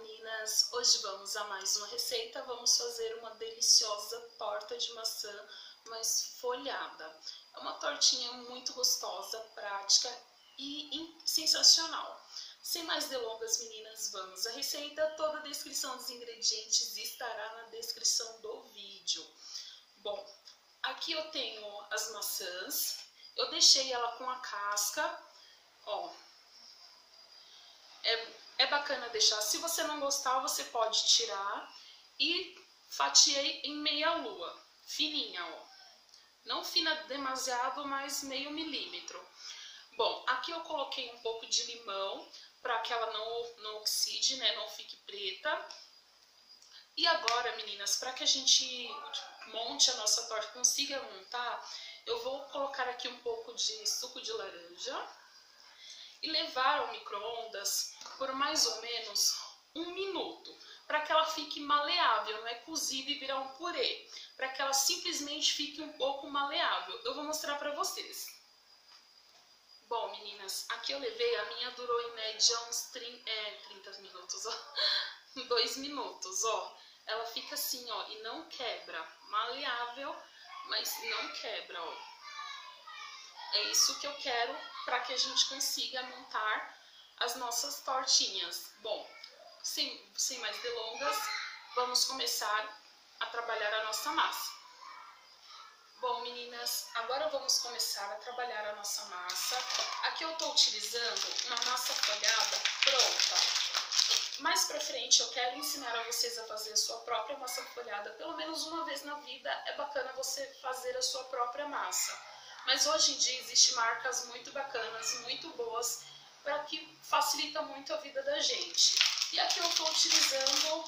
meninas! Hoje vamos a mais uma receita. Vamos fazer uma deliciosa torta de maçã, mas folhada. É uma tortinha muito gostosa, prática e sensacional. Sem mais delongas, meninas, vamos à receita. Toda a descrição dos ingredientes estará na descrição do vídeo. Bom, aqui eu tenho as maçãs. Eu deixei ela com a casca, ó. É é bacana deixar. Se você não gostar, você pode tirar e fatiei em meia lua, fininha, ó. Não fina demasiado, mas meio milímetro. Bom, aqui eu coloquei um pouco de limão para que ela não, não oxide, né, não fique preta. E agora, meninas, para que a gente monte a nossa torta, consiga montar, eu vou colocar aqui um pouco de suco de laranja e levar ao micro-ondas por mais ou menos um minuto, para que ela fique maleável, não é cozida e virar um purê, para que ela simplesmente fique um pouco maleável. Eu vou mostrar para vocês. Bom, meninas, aqui eu levei, a minha durou em média uns 30, é, 30 minutos, ó, 2 minutos, ó. Ela fica assim, ó, e não quebra, maleável, mas não quebra, ó. É isso que eu quero para que a gente consiga montar as nossas tortinhas. Bom, sem, sem mais delongas, vamos começar a trabalhar a nossa massa. Bom, meninas, agora vamos começar a trabalhar a nossa massa. Aqui eu estou utilizando uma massa folhada pronta. Mais pra frente eu quero ensinar a vocês a fazer a sua própria massa folhada. Pelo menos uma vez na vida é bacana você fazer a sua própria massa. Mas hoje em dia existem marcas muito bacanas, muito boas, para que facilita muito a vida da gente. E aqui eu estou utilizando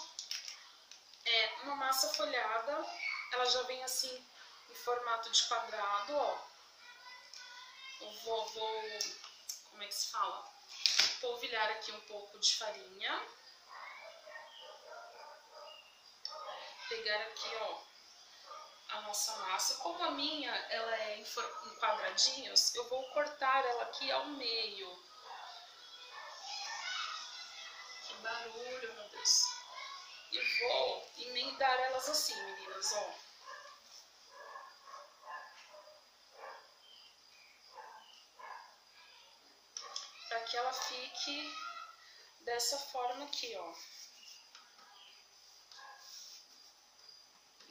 é, uma massa folhada, ela já vem assim em formato de quadrado, ó. Eu vou, vou como é que se fala? Polvilhar aqui um pouco de farinha. Pegar aqui, ó, a nossa massa. Como a minha ela é em, quadradinhos, eu vou cortar ela aqui ao meio. Que barulho, meu Deus. E vou emendar elas assim, meninas, ó. Para que ela fique dessa forma aqui, ó.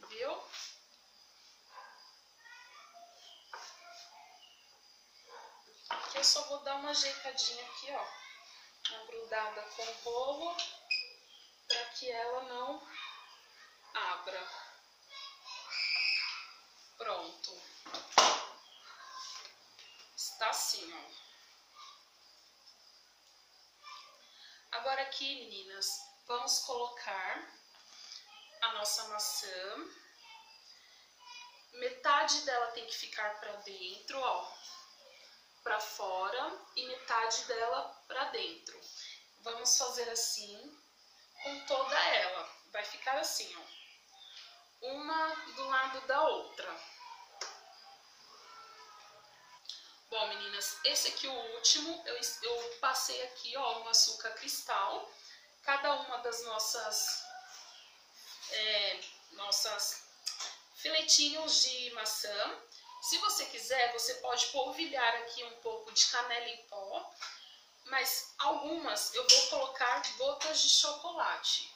Viu? Só vou dar uma ajeitadinha aqui, ó, uma grudada com o rolo, para que ela não abra. Pronto. Está assim, ó. Agora aqui, meninas, vamos colocar a nossa maçã. Metade dela tem que ficar para dentro, ó para fora e metade dela para dentro. Vamos fazer assim com toda ela. Vai ficar assim, ó. Uma do lado da outra. Bom, meninas, esse aqui o último. Eu, eu passei aqui, ó, um açúcar cristal. Cada uma das nossas... É, nossas filetinhos de maçã se você quiser, você pode polvilhar aqui um pouco de canela em pó, mas algumas eu vou colocar gotas de chocolate,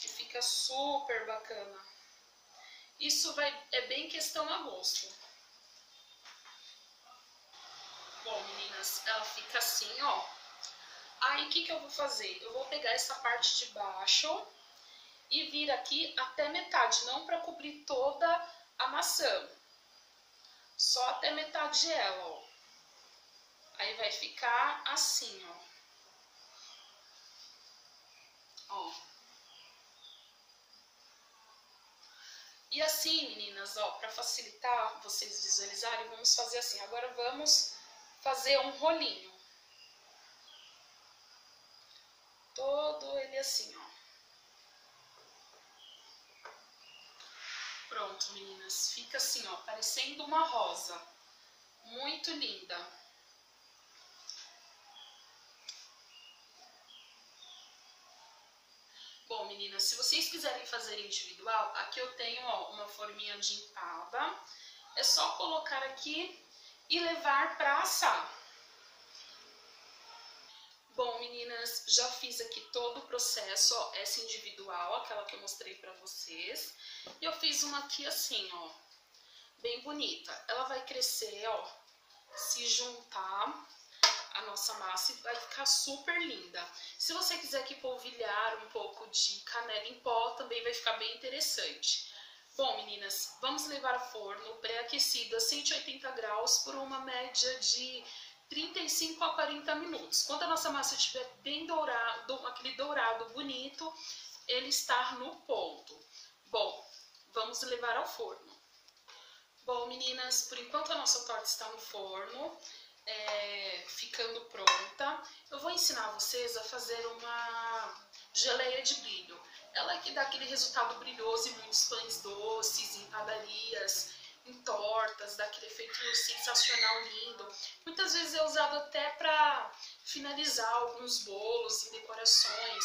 que fica super bacana. Isso vai, é bem questão a gosto. Bom, meninas, ela fica assim, ó. Aí, o que, que eu vou fazer? Eu vou pegar essa parte de baixo e vir aqui até metade, não para cobrir toda a maçã só até metade dela, ó. Aí vai ficar assim, ó. Ó. E assim, meninas, ó, para facilitar vocês visualizarem, vamos fazer assim. Agora vamos fazer um rolinho. Todo ele assim, ó. Pronto, meninas. Fica assim, ó, parecendo uma rosa. Muito linda. Bom, meninas, se vocês quiserem fazer individual, aqui eu tenho ó, uma forminha de empada. É só colocar aqui e levar para assar. Bom, meninas, já fiz aqui todo o processo, ó, essa individual, aquela que eu mostrei pra vocês. E eu fiz uma aqui assim, ó, bem bonita. Ela vai crescer, ó, se juntar a nossa massa e vai ficar super linda. Se você quiser aqui polvilhar um pouco de canela em pó, também vai ficar bem interessante. Bom, meninas, vamos levar ao forno pré-aquecido a 180 graus por uma média de 35 a 40 minutos. Quando a nossa massa estiver bem dourado, aquele dourado bonito, ele está no ponto. Bom, vamos levar ao forno. Bom, meninas, por enquanto a nossa torta está no forno, é, ficando pronta, eu vou ensinar vocês a fazer uma geleia de brilho. Ela é que dá aquele resultado brilhoso em muitos pães doces, em padarias, em tortas, dá aquele efeito sensacional, lindo. Muitas vezes é usado até para finalizar alguns bolos e decorações.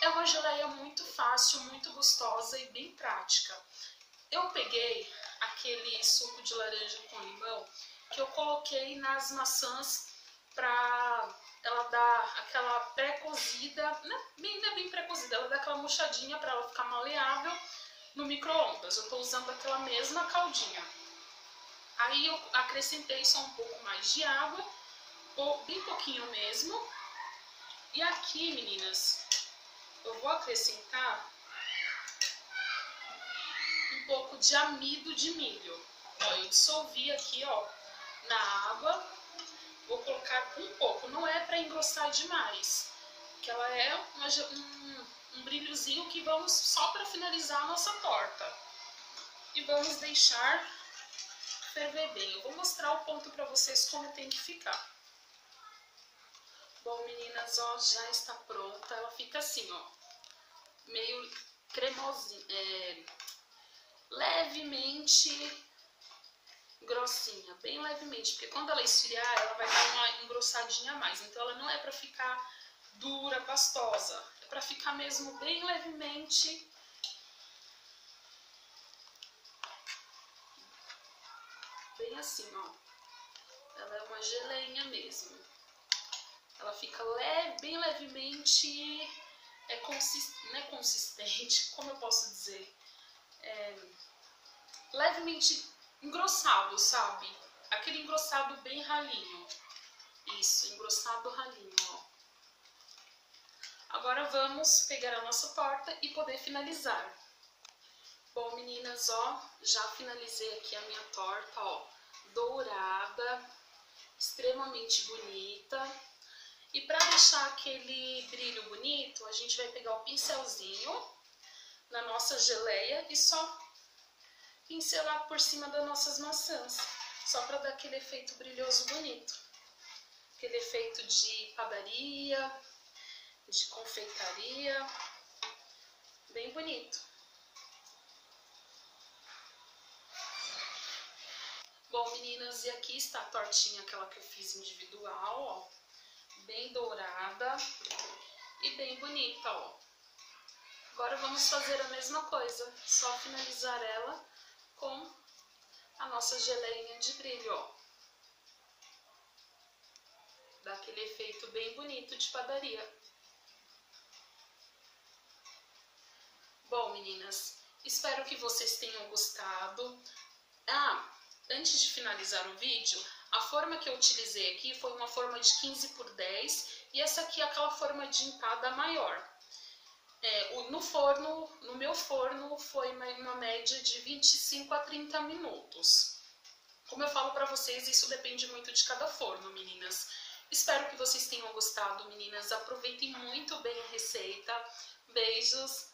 É uma geleia muito fácil, muito gostosa e bem prática. Eu peguei aquele suco de laranja com limão que eu coloquei nas maçãs para ela dar aquela pré-cozida, né? bem, é bem pré-cozida, ela dá aquela murchadinha para ela ficar maleável no micro-ondas. Eu estou usando aquela mesma caldinha. Aí eu acrescentei só um pouco mais de água, bem pouquinho mesmo. E aqui, meninas, eu vou acrescentar um pouco de amido de milho. Ó, eu dissolvi aqui, ó, na água. Vou colocar um pouco, não é para engrossar demais, que ela é uma, um, um brilhozinho que vamos só para finalizar a nossa torta. E vamos deixar ferver bem. Eu vou mostrar o ponto para vocês como tem que ficar. Bom, meninas, ó, já está pronta. Ela fica assim, ó, meio cremosinha, é, levemente grossinha, bem levemente, porque quando ela esfriar, ela vai dar uma engrossadinha a mais. Então, ela não é para ficar dura, pastosa, para ficar mesmo bem levemente bem assim, ó. Ela é uma geleinha mesmo. Ela fica leve, bem levemente, é consist, não é consistente, como eu posso dizer? É, levemente engrossado, sabe? Aquele engrossado bem ralinho. Isso, engrossado ralinho, ó. Agora vamos pegar a nossa torta e poder finalizar. Bom, meninas, ó, já finalizei aqui a minha torta, ó, dourada, extremamente bonita. E para deixar aquele brilho bonito, a gente vai pegar o pincelzinho na nossa geleia e só pincelar por cima das nossas maçãs, só para dar aquele efeito brilhoso bonito. Aquele efeito de padaria, de confeitaria, bem bonito. Bom, meninas, e aqui está a tortinha, aquela que eu fiz individual, ó. Bem dourada e bem bonita, ó. Agora vamos fazer a mesma coisa, só finalizar ela com a nossa geleinha de brilho, ó. Dá aquele efeito bem bonito de padaria. Meninas, espero que vocês tenham gostado. Ah, Antes de finalizar o vídeo, a forma que eu utilizei aqui foi uma forma de 15 por 10 e essa aqui é aquela forma de empada maior. É, no forno, no meu forno, foi uma média de 25 a 30 minutos. Como eu falo para vocês, isso depende muito de cada forno, meninas. Espero que vocês tenham gostado, meninas. Aproveitem muito bem a receita. Beijos,